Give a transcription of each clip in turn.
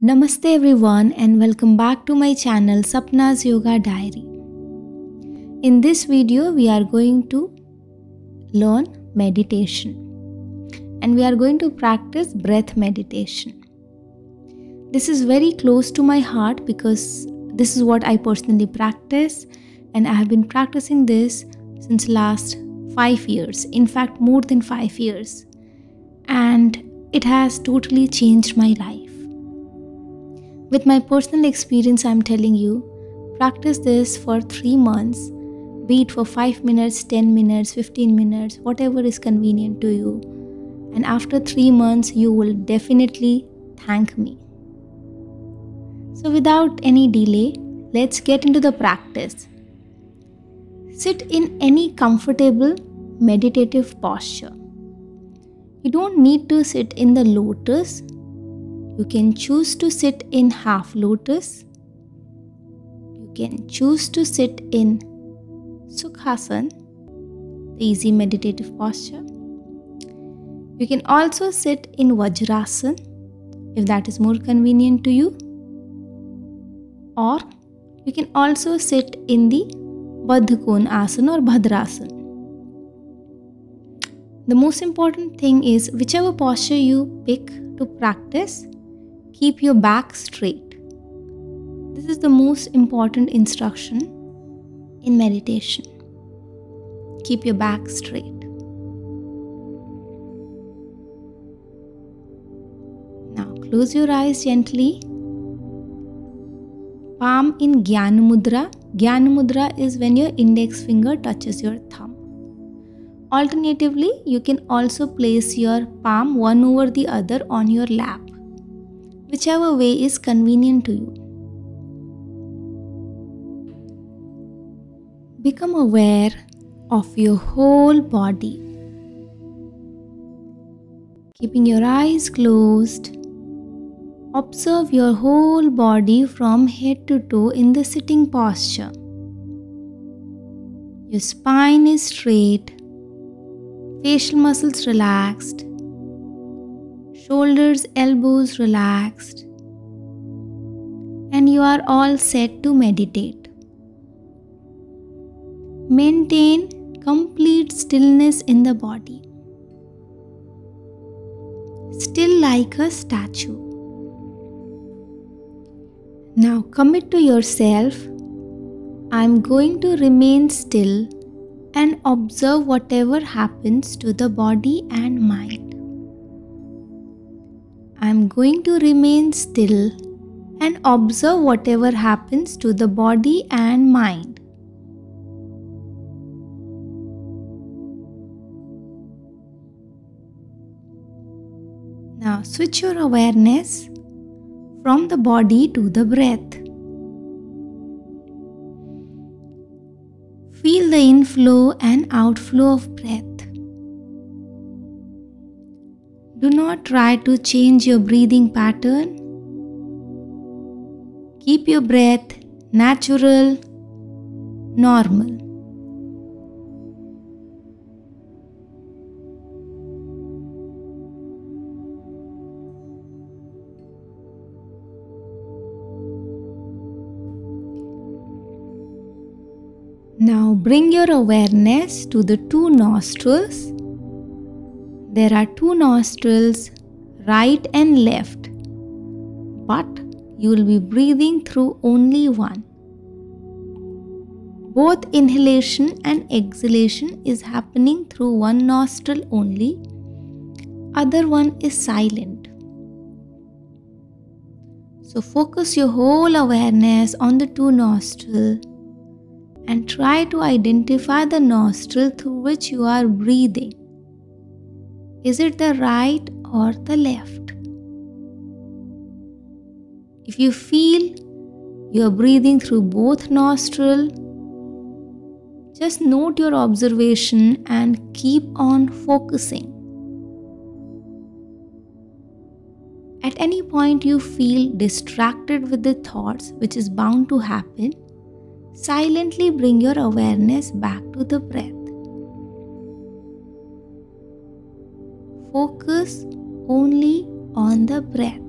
Namaste everyone and welcome back to my channel Sapna's Yoga Diary. In this video we are going to learn meditation and we are going to practice breath meditation. This is very close to my heart because this is what I personally practice and I have been practicing this since last 5 years in fact more than 5 years and it has totally changed my life with my personal experience, I'm telling you, practice this for three months, be it for 5 minutes, 10 minutes, 15 minutes, whatever is convenient to you. And after three months, you will definitely thank me. So, without any delay, let's get into the practice. Sit in any comfortable meditative posture. You don't need to sit in the lotus you can choose to sit in half lotus. You can choose to sit in Sukhasana, the easy meditative posture. You can also sit in Vajrasana if that is more convenient to you. Or you can also sit in the Baddha Asana or Bhadrasana. The most important thing is whichever posture you pick to practice, keep your back straight. This is the most important instruction in meditation. Keep your back straight. Now close your eyes gently. Palm in Gyan Mudra. Gyan Mudra is when your index finger touches your thumb. Alternatively, you can also place your palm one over the other on your lap whichever way is convenient to you. Become aware of your whole body. Keeping your eyes closed, observe your whole body from head to toe in the sitting posture. Your spine is straight, facial muscles relaxed, shoulders, elbows relaxed, and you are all set to meditate. Maintain complete stillness in the body, still like a statue. Now commit to yourself. I'm going to remain still and observe whatever happens to the body and mind. I'm going to remain still and observe whatever happens to the body and mind. Now switch your awareness from the body to the breath. Feel the inflow and outflow of breath. Do not try to change your breathing pattern. Keep your breath natural, normal. Now bring your awareness to the two nostrils there are two nostrils, right and left, but you will be breathing through only one. Both inhalation and exhalation is happening through one nostril only, other one is silent. So focus your whole awareness on the two nostrils and try to identify the nostril through which you are breathing. Is it the right or the left? If you feel you are breathing through both nostrils, just note your observation and keep on focusing. At any point you feel distracted with the thoughts, which is bound to happen, silently bring your awareness back to the breath. Focus only on the breath.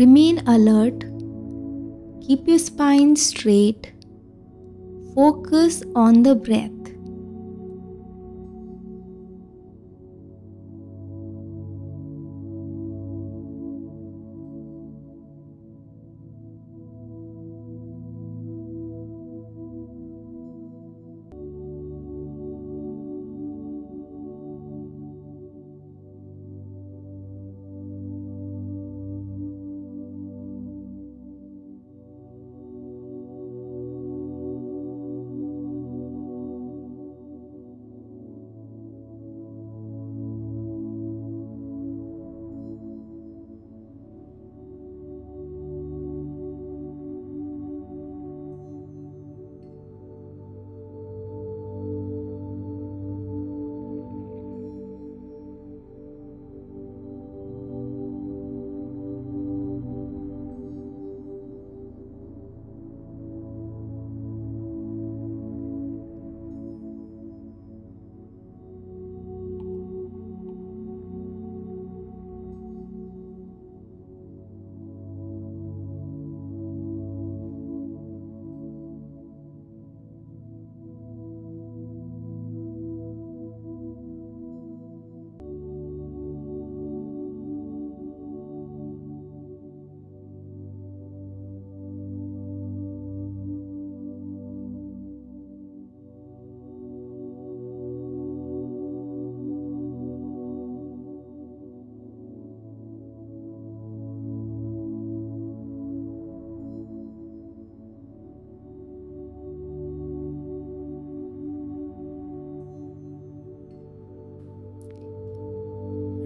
Remain alert. Keep your spine straight. Focus on the breath.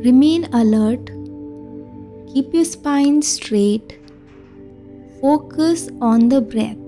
Remain alert. Keep your spine straight. Focus on the breath.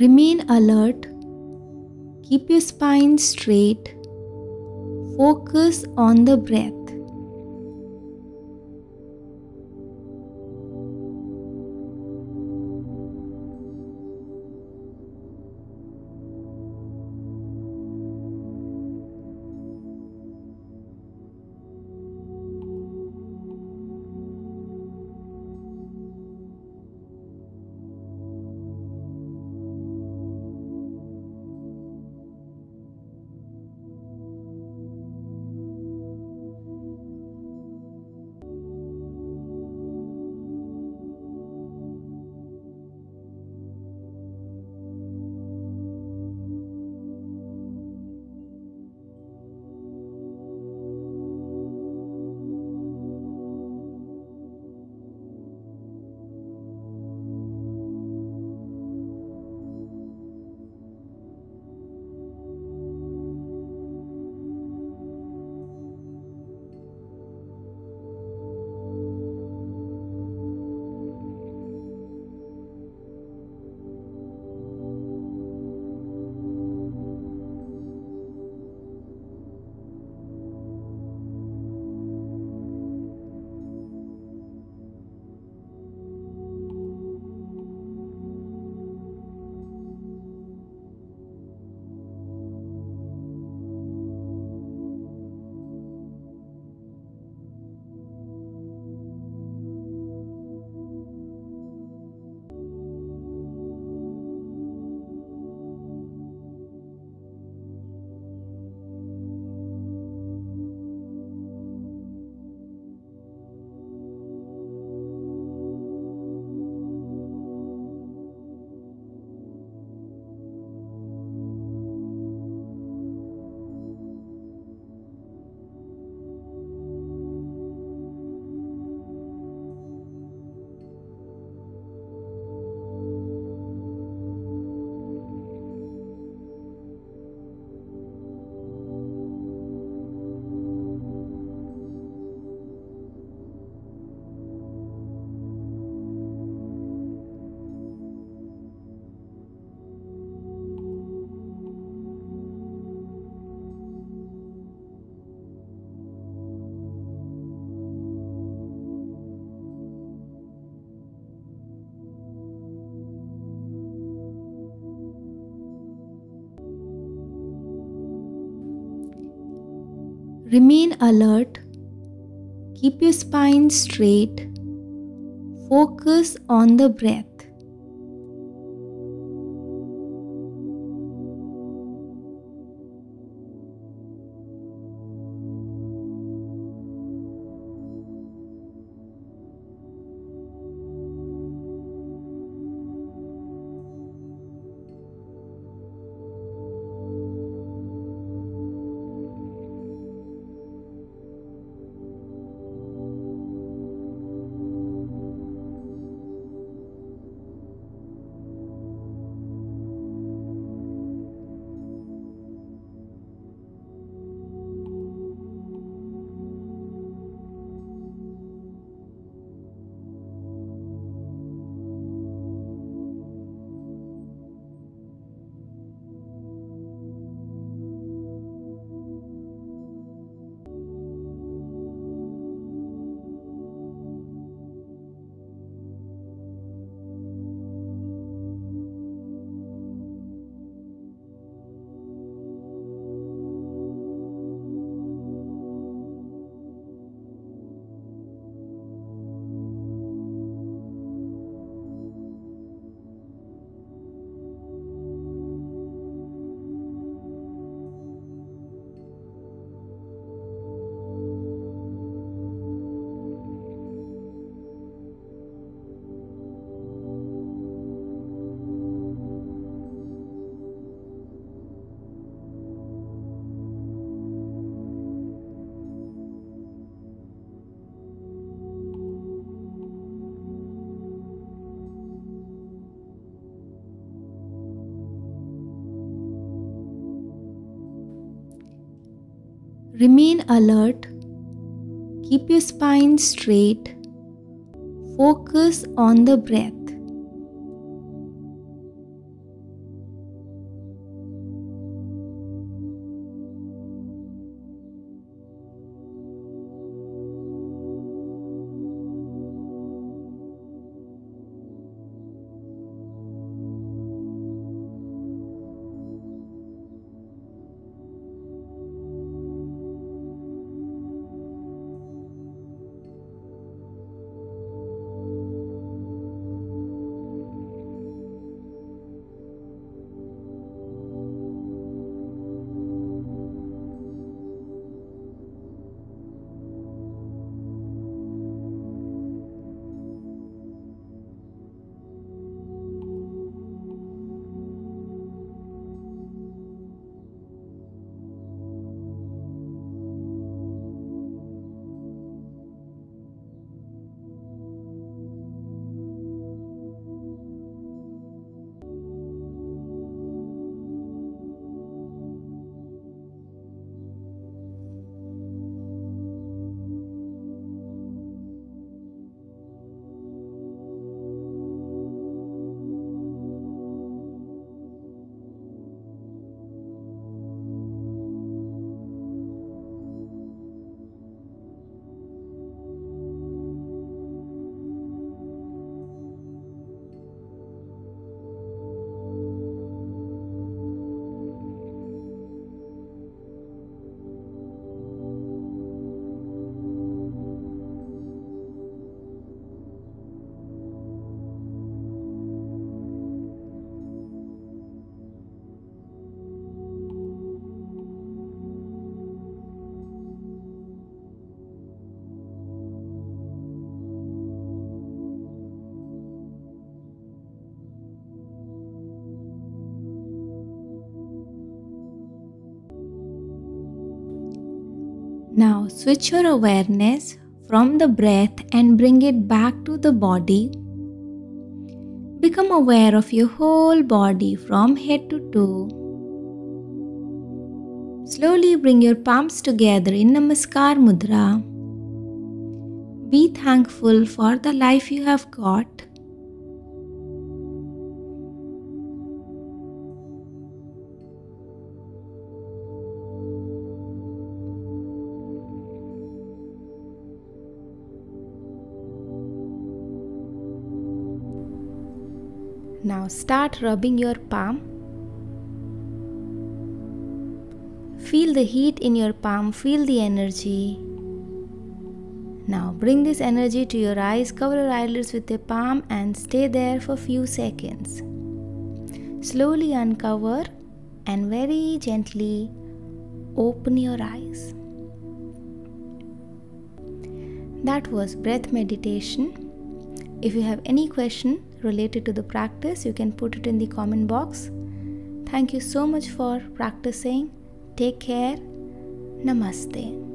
Remain alert. Keep your spine straight. Focus on the breath. Remain alert. Keep your spine straight. Focus on the breath. Remain alert. Keep your spine straight. Focus on the breath. Now switch your awareness from the breath and bring it back to the body. Become aware of your whole body from head to toe. Slowly bring your palms together in Namaskar Mudra. Be thankful for the life you have got. Start rubbing your palm. Feel the heat in your palm, feel the energy. Now bring this energy to your eyes, cover your eyelids with your palm and stay there for a few seconds. Slowly uncover and very gently open your eyes. That was breath meditation. If you have any question related to the practice, you can put it in the comment box. Thank you so much for practicing. Take care. Namaste.